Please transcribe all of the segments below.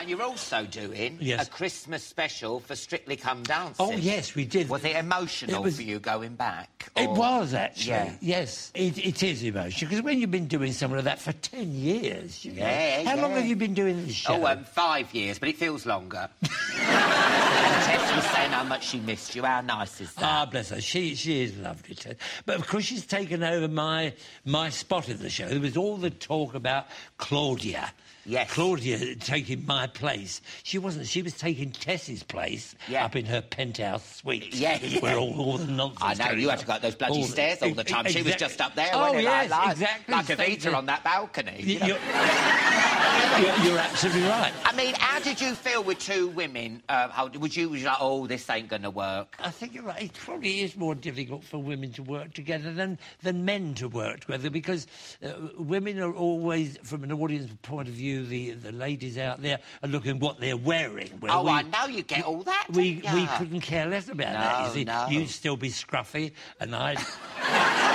And you're also doing Yes. a Christmas special for Strictly Come Dancing. Oh, yes, we did. Was it emotional It was- for you going back? It was actually, Yeah. yes. It, it is emotional because when you've been doing something like that for ten years, you know, Yeah, how long have you been doing this show? Oh, um, five years, but it feels longer. and Tess was saying how much she missed you. How nice is that? Ah, bless her. She she is lovely, Tess. But of course, she's taken over my my spot in the show. There was all the talk about Claudia. Yes. Claudia taking my place. She wasn't. She was taking Tess's place Yeah. up in her penthouse suite. Yeah, yeah. Where all, all the nonsense. I know, you had to go up those bloody All the- stairs all the time. She was just up there, Oh, yes, like, exactly. Like Same Evita on that balcony. You know? You're, you're, absolutely right. I mean, how did you feel with two women? Uh, how, would you was you like, oh, this ain't going to work? I think you're right. It probably is more difficult for women to work together than, than men to work together because uh, women are always, from an audience point of view, the, the ladies out there are looking what they're wearing. Oh, we, I know you get all that. We, don't we couldn't care less about that. You see, no. you'd still be scruffy, and I'd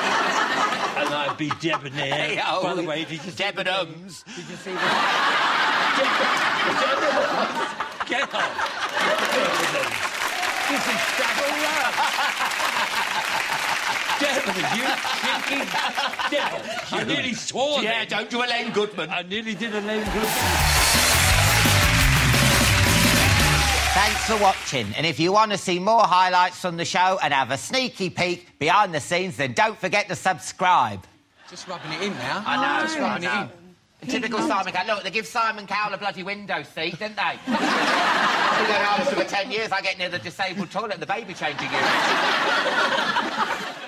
and I'd be debonair. Hey, oh, By the way, did you see the thing? Did you see the? Get. Debenhams. This is double Row. Debenhams, you cheeky devil. I nearly swore Yeah, then. don't do a Len Goodman. I nearly did a name good. Thanks for watching. And if you want to see more highlights from the show and have a sneaky peek behind the scenes, then don't forget to subscribe. Just rubbing it in now. I know, Just rubbing know. it in. Typical Simon Cowell. Look, they give Simon Cowell a bloody window seat, didn't they? I've been going for 10 years. I get near the disabled toilet, the baby changing unit.